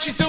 she's doing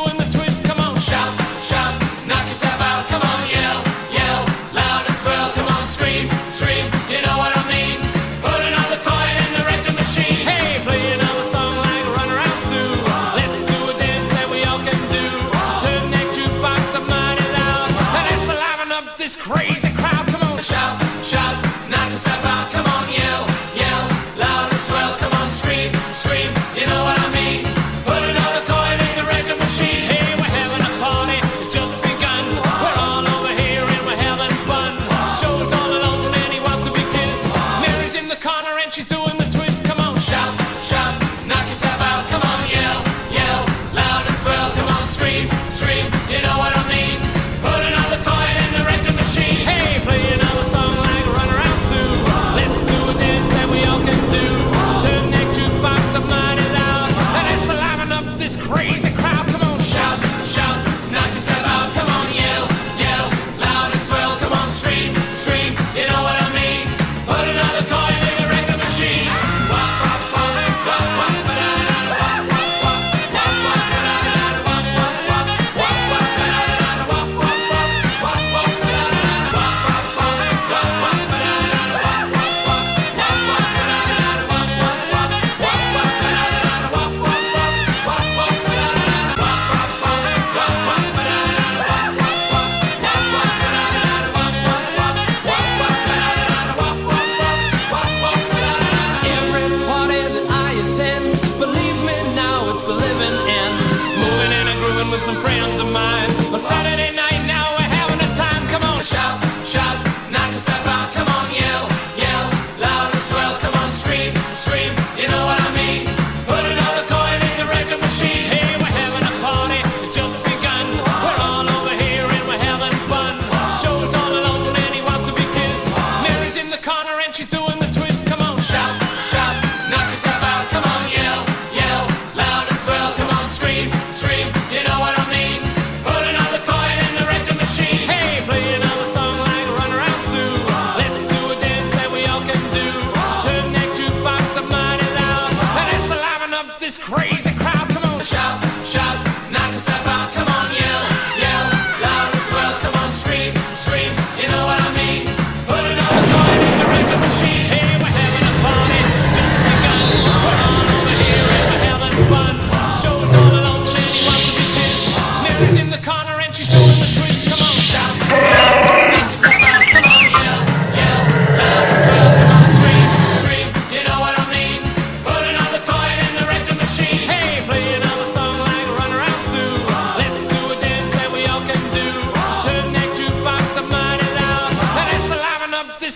with some friends of mine on Saturday night.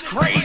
crazy.